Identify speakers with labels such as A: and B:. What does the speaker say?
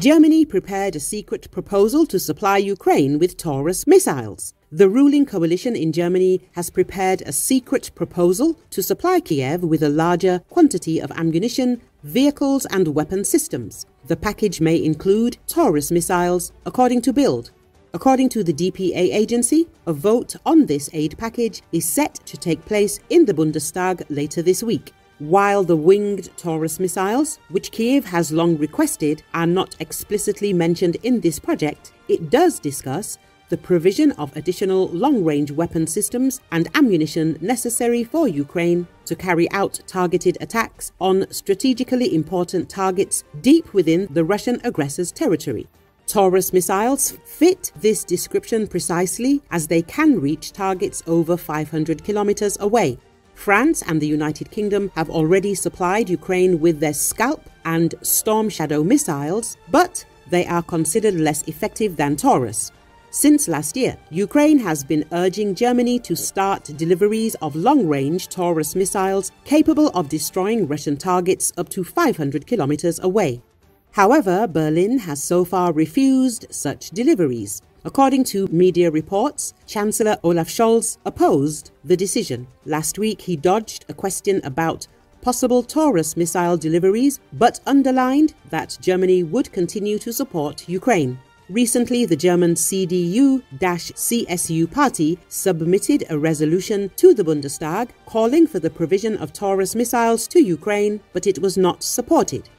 A: Germany prepared a secret proposal to supply Ukraine with Taurus missiles. The ruling coalition in Germany has prepared a secret proposal to supply Kiev with a larger quantity of ammunition, vehicles, and weapon systems. The package may include Taurus missiles, according to Bild. According to the DPA agency, a vote on this aid package is set to take place in the Bundestag later this week. While the winged Taurus missiles, which Kiev has long requested, are not explicitly mentioned in this project, it does discuss the provision of additional long-range weapon systems and ammunition necessary for Ukraine to carry out targeted attacks on strategically important targets deep within the Russian aggressor's territory. Taurus missiles fit this description precisely as they can reach targets over 500 kilometers away. France and the United Kingdom have already supplied Ukraine with their Scalp and Storm Shadow missiles, but they are considered less effective than Taurus. Since last year, Ukraine has been urging Germany to start deliveries of long-range Taurus missiles capable of destroying Russian targets up to 500 kilometers away. However, Berlin has so far refused such deliveries. According to media reports, Chancellor Olaf Scholz opposed the decision. Last week, he dodged a question about possible Taurus missile deliveries, but underlined that Germany would continue to support Ukraine. Recently, the German CDU-CSU party submitted a resolution to the Bundestag calling for the provision of Taurus missiles to Ukraine, but it was not supported.